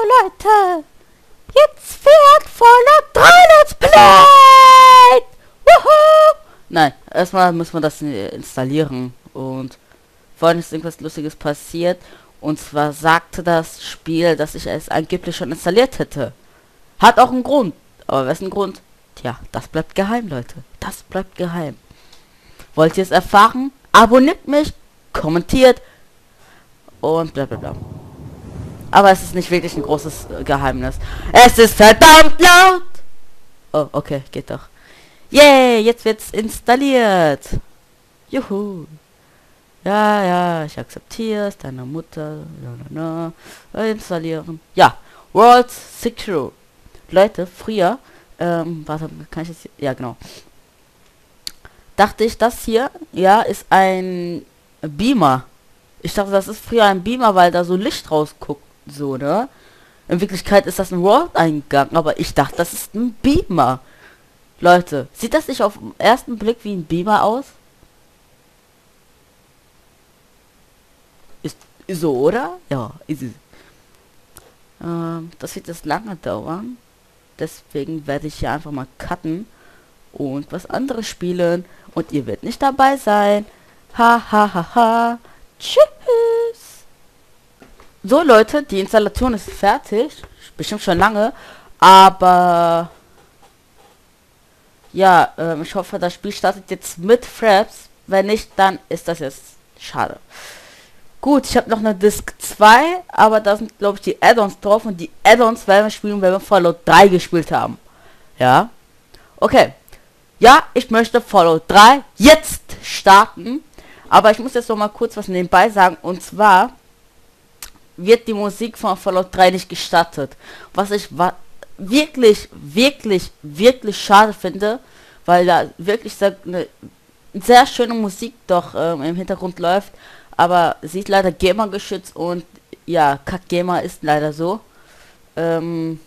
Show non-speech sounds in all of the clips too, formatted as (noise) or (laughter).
Leute, jetzt fährt Fallout 3 Let's Play! Wuhu! Nein, erstmal muss man das installieren und vorhin ist irgendwas Lustiges passiert und zwar sagte das Spiel, dass ich es angeblich schon installiert hätte. Hat auch einen Grund, aber wessen Grund? Tja, das bleibt geheim, Leute. Das bleibt geheim. Wollt ihr es erfahren? Abonniert mich, kommentiert und bla bla bla. Aber es ist nicht wirklich ein großes äh, Geheimnis. Es ist verdammt laut! Oh, okay, geht doch. Yay, jetzt wird's installiert. Juhu. Ja, ja, ich akzeptiere es, deine Mutter, na, na, na, installieren. Ja, World Secure. Leute, früher, ähm, warte, kann ich jetzt, ja genau. Dachte ich, das hier, ja, ist ein Beamer. Ich dachte, das ist früher ein Beamer, weil da so Licht rausguckt, so, ne? In Wirklichkeit ist das ein World-Eingang, aber ich dachte, das ist ein Beamer. Leute, sieht das nicht auf den ersten Blick wie ein Beamer aus? Ist, ist so, oder? Ja, ist es. Ähm, das wird jetzt lange dauern. Deswegen werde ich hier einfach mal cutten und was anderes spielen. Und ihr werdet nicht dabei sein. Ha ha ha ha. Tschüss. So Leute, die Installation ist fertig. Bestimmt schon lange. Aber ja, ähm, ich hoffe, das Spiel startet jetzt mit Fraps. Wenn nicht, dann ist das jetzt schade. Gut, ich habe noch eine Disc 2, aber da sind, glaube ich, die Add-ons drauf. Und die Add-ons werden wir spielen, wenn wir Fallout 3 gespielt haben. Ja. Okay. Ja, ich möchte Fallout 3 jetzt starten. Aber ich muss jetzt noch mal kurz was nebenbei sagen. Und zwar wird die Musik von Fallout 3 nicht gestattet. Was ich wa wirklich, wirklich, wirklich schade finde. Weil da wirklich sehr, eine sehr schöne Musik doch ähm, im Hintergrund läuft aber sie ist leider Gamer geschützt und ja, Kack Gamer ist leider so. Ähm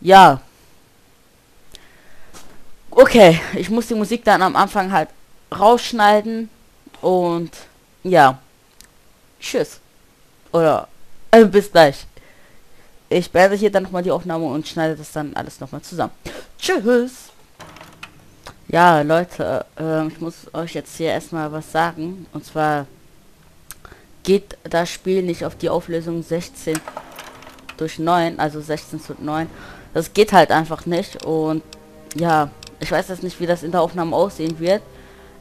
ja. Okay, ich muss die Musik dann am Anfang halt rausschneiden und ja. Tschüss. Oder äh, bis gleich. Ich beende hier dann nochmal die Aufnahme und schneide das dann alles nochmal zusammen. Tschüss. Ja, Leute, äh, ich muss euch jetzt hier erstmal was sagen. Und zwar geht das Spiel nicht auf die Auflösung 16 durch 9, also 16 zu 9. Das geht halt einfach nicht. Und ja, ich weiß jetzt nicht, wie das in der Aufnahme aussehen wird.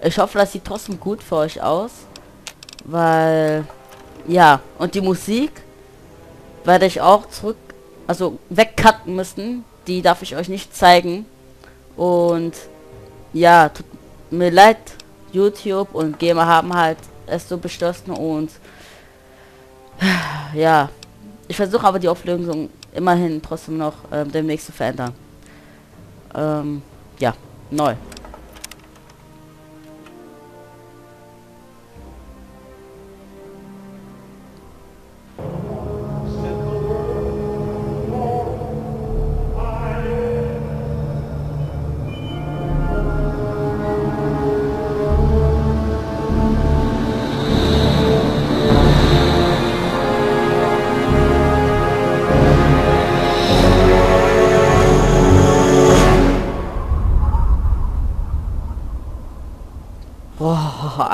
Ich hoffe, das sieht trotzdem gut für euch aus. Weil, ja, und die Musik werde ich auch zurück, also wegcutten müssen. Die darf ich euch nicht zeigen. Und ja, tut mir leid, YouTube und Gamer haben halt es so beschlossen und ja, ich versuche aber die Auflösung immerhin trotzdem noch ähm, demnächst zu verändern. Ähm, ja, neu.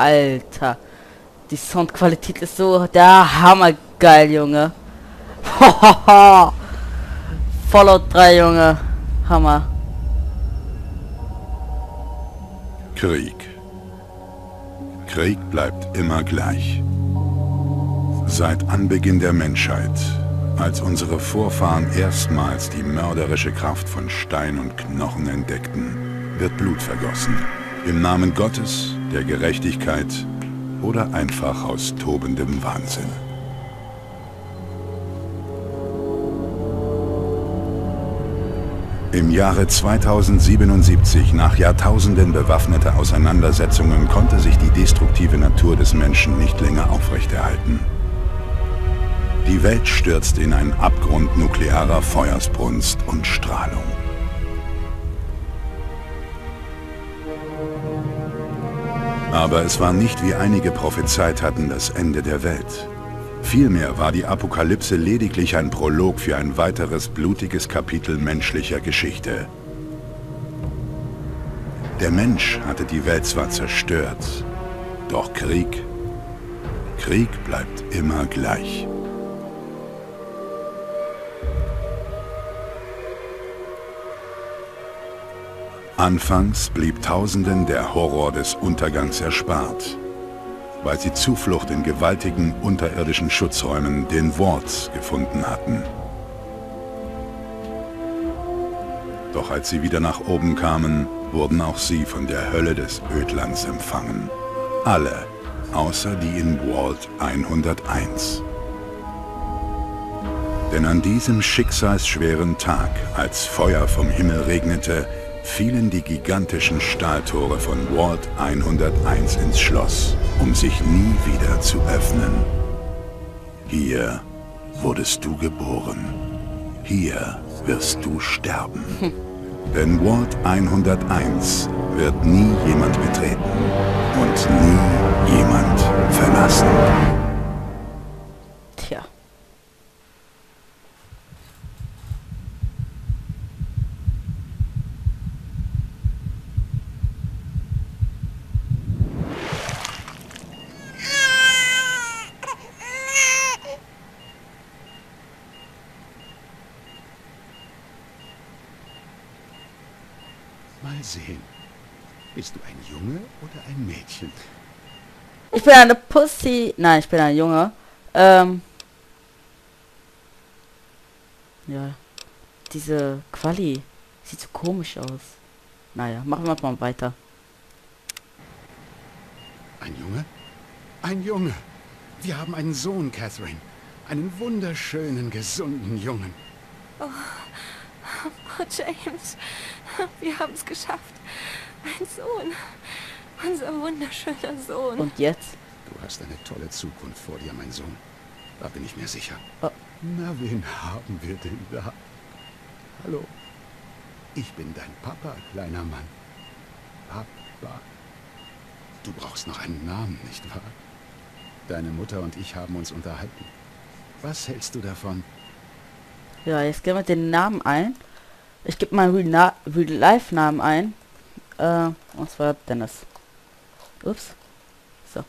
Alter. Die Soundqualität ist so der Hammer geil, Junge. (laughs) Fallout 3, Junge. Hammer. Krieg. Krieg bleibt immer gleich. Seit Anbeginn der Menschheit, als unsere Vorfahren erstmals die mörderische Kraft von Stein und Knochen entdeckten, wird Blut vergossen. Im Namen Gottes, der Gerechtigkeit oder einfach aus tobendem Wahnsinn. Im Jahre 2077, nach Jahrtausenden bewaffneter Auseinandersetzungen, konnte sich die destruktive Natur des Menschen nicht länger aufrechterhalten. Die Welt stürzt in einen Abgrund nuklearer Feuersbrunst und Strahlung. Aber es war nicht, wie einige prophezeit hatten, das Ende der Welt. Vielmehr war die Apokalypse lediglich ein Prolog für ein weiteres blutiges Kapitel menschlicher Geschichte. Der Mensch hatte die Welt zwar zerstört, doch Krieg, Krieg bleibt immer gleich. Anfangs blieb Tausenden der Horror des Untergangs erspart weil sie Zuflucht in gewaltigen unterirdischen Schutzräumen, den Wards, gefunden hatten. Doch als sie wieder nach oben kamen, wurden auch sie von der Hölle des Ödlands empfangen. Alle, außer die in Ward 101. Denn an diesem schicksalsschweren Tag, als Feuer vom Himmel regnete, fielen die gigantischen Stahltore von Ward 101 ins Schloss, um sich nie wieder zu öffnen. Hier wurdest du geboren. Hier wirst du sterben. Hm. Denn Ward 101 wird nie jemand betreten und nie jemand verlassen. Sehen. Bist du ein Junge oder ein Mädchen? Ich bin eine Pussy. Nein, ich bin ein Junge. Ähm. Ja. Diese Quali sieht so komisch aus. Naja, machen wir mal weiter. Ein Junge? Ein Junge. Wir haben einen Sohn, Catherine. Einen wunderschönen, gesunden Jungen. Oh, oh (laughs) James. (laughs) Wir haben es geschafft. Ein Sohn. Unser wunderschöner Sohn. Und jetzt? Du hast eine tolle Zukunft vor dir, mein Sohn. Da bin ich mir sicher. Oh. Na, wen haben wir denn da? Hallo. Ich bin dein Papa, kleiner Mann. Papa. Du brauchst noch einen Namen, nicht wahr? Deine Mutter und ich haben uns unterhalten. Was hältst du davon? Ja, jetzt gehen wir den Namen ein. Ich gebe mal Real-Life-Namen ein. Äh, und zwar Dennis. Ups. So.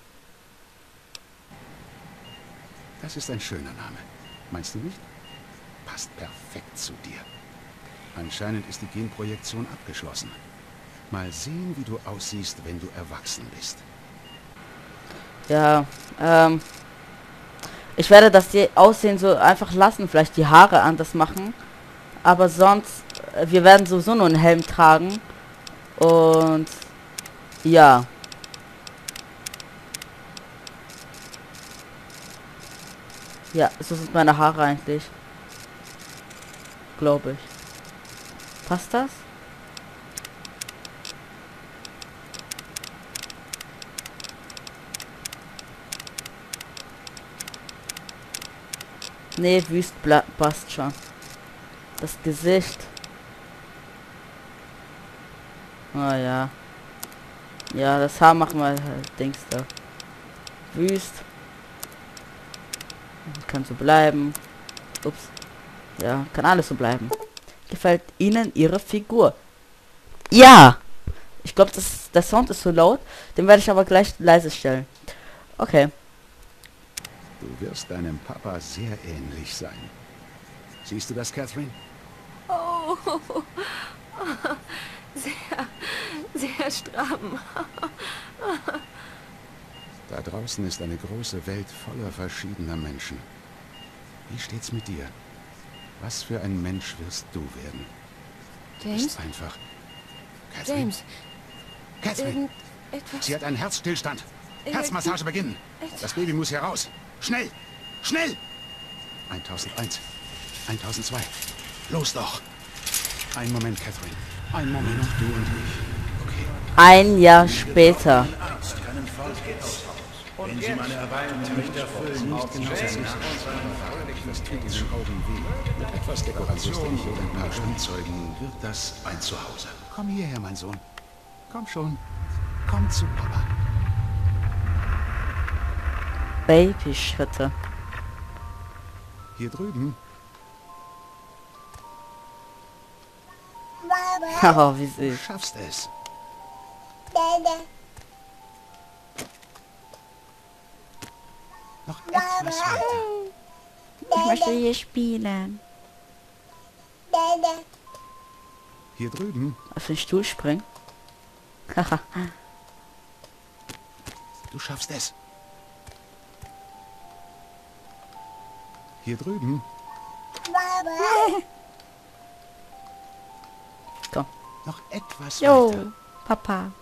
Das ist ein schöner Name. Meinst du nicht? Passt perfekt zu dir. Anscheinend ist die Genprojektion abgeschlossen. Mal sehen, wie du aussiehst, wenn du erwachsen bist. Ja, ähm... Ich werde das Aussehen so einfach lassen. Vielleicht die Haare anders machen. Aber sonst wir werden sowieso nur einen Helm tragen. Und ja. Ja, so sind meine Haare eigentlich. Glaube ich. Passt das? Nee, Wüst passt schon. Das Gesicht. Ah ja. Ja, das Haar machen wir halt, denkst du. Wüst. Kann so bleiben. Ups. Ja, kann alles so bleiben. Gefällt Ihnen Ihre Figur? Ja! Ich glaube, das der Sound ist so laut. Den werde ich aber gleich leise stellen. Okay. Du wirst deinem Papa sehr ähnlich sein. Siehst du das, Catherine? Oh. (laughs) (laughs) Sehr, sehr stramm. da draußen ist eine große Welt voller verschiedener Menschen. Wie steht's mit dir? Was für ein Mensch wirst du werden? James? Ist einfach. Catherine? James. Catherine. Sie hat einen Herzstillstand. Herzmassage beginnen. Das Baby muss hier raus. Schnell! Schnell! 1001. 1002. Los doch! Ein Moment, Catherine. Ein Moment, du und ich. Okay. Ein Jahr später. Wenn Sie meine Erwartungen nicht erfüllen, nicht genauso das tut Ihren Augen weh. Mit etwas Dekoration und ein paar Spielzeugen wird das ein Zuhause. Komm hierher, mein Sohn. Komm schon. Komm zu Papa. Babyschritte. Hier drüben. (laughs) Oh, wie Du süß. schaffst es. Noch etwas weiter. Ich möchte hier spielen. Hier drüben. Auf den Stuhl springen. Haha. (laughs) Du schaffst es. Hier drüben. (laughs) Noch etwas Jo, weiter. Papa.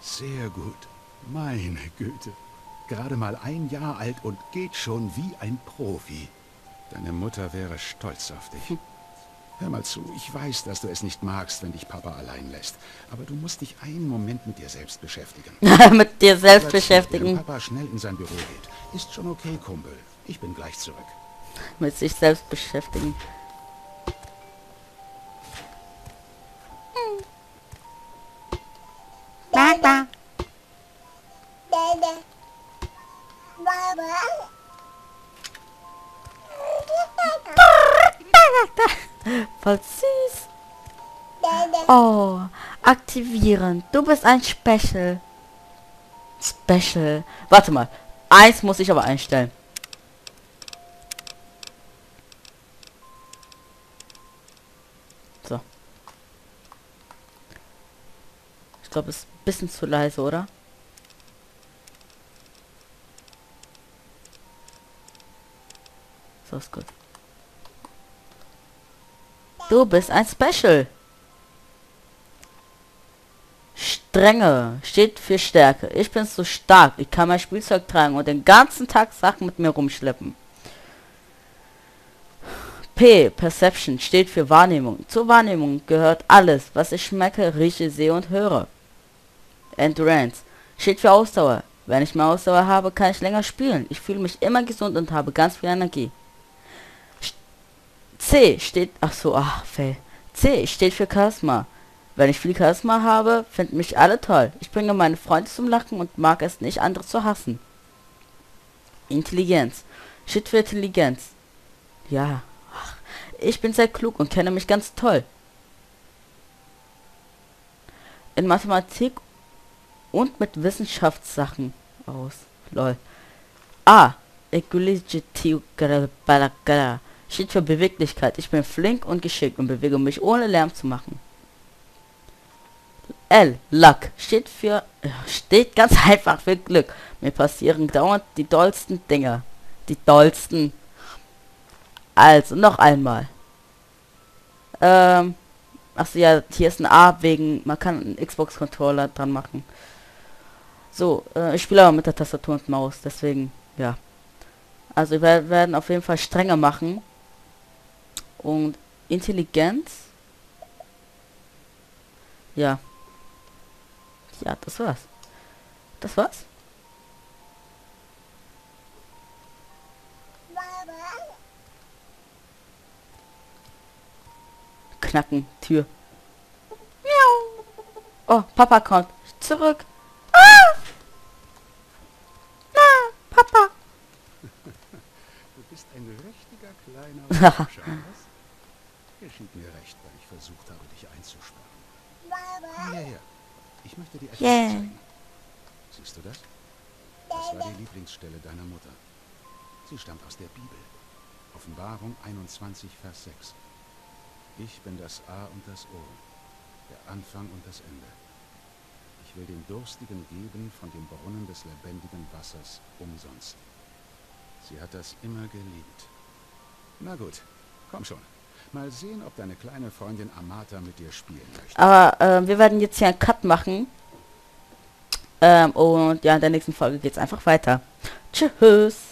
Sehr gut. Meine Güte. Gerade mal ein Jahr alt und geht schon wie ein Profi. Deine Mutter wäre stolz auf dich. Hör mal zu, ich weiß, dass du es nicht magst, wenn dich Papa allein lässt. Aber du musst dich einen Moment mit dir selbst beschäftigen. (laughs) Mit dir selbst Wenn beschäftigen. Papa schnell in sein Büro geht. Ist schon okay, Kumpel. Ich bin gleich zurück. Mit sich selbst beschäftigen. Papa. Voll süß. Oh, aktivieren. Du bist ein Special. Special. Warte mal. Eins muss ich aber einstellen. So. Ich glaube, es ist ein bisschen zu leise, oder? So ist gut. Du bist ein Special. Strenge steht für Stärke. Ich bin so stark. Ich kann mein Spielzeug tragen und den ganzen Tag Sachen mit mir rumschleppen. P. Perception steht für Wahrnehmung. Zur Wahrnehmung gehört alles, was ich schmecke, rieche, sehe und höre. Endurance steht für Ausdauer. Wenn ich mehr Ausdauer habe, kann ich länger spielen. Ich fühle mich immer gesund und habe ganz viel Energie. C steht... Ach so, ach, Fail. C steht für Charisma. Wenn ich viel Charisma habe, finden mich alle toll. Ich bringe meine Freunde zum Lachen und mag es nicht, andere zu hassen. Intelligenz. Steht für Intelligenz. Ja. Ach, ich bin sehr klug und kenne mich ganz toll. In Mathematik und mit Wissenschaftssachen aus. Lol. A. Equility steht für Beweglichkeit. Ich bin flink und geschickt und bewege mich ohne Lärm zu machen. L. Luck steht für steht ganz (laughs) einfach für Glück. Mir passieren dauernd die dollsten Dinge. Die dollsten. Also noch einmal. Ähm. Achso, ja, hier ist ein A wegen, man kann einen Xbox-Controller dran machen. So, äh, ich spiele aber mit der Tastatur und Maus, deswegen, ja. Also wir werden auf jeden Fall strenger machen. Und Intelligenz. Ja. Ja, das war's. Das war's? Knacken, Tür. Miau. Oh, Papa kommt. Zurück. Kleiner Forscher, was? Geschieht mir recht, weil ich versucht habe, dich einzusperren. Komm hierher. Ich möchte dir etwas Yeah. zeigen. Siehst du das? Das war die Lieblingsstelle deiner Mutter. Sie stammt aus der Bibel. Offenbarung 21, Vers 6. Ich bin das A und das O, der Anfang und das Ende. Ich will den Durstigen geben von dem Brunnen des lebendigen Wassers umsonst. Sie hat das immer geliebt. Na gut, komm schon. Mal sehen, ob deine kleine Freundin Amata mit dir spielen möchte. Aber äh, wir werden jetzt hier einen Cut machen. Ähm, und ja, in der nächsten Folge geht's einfach weiter. Tschüss.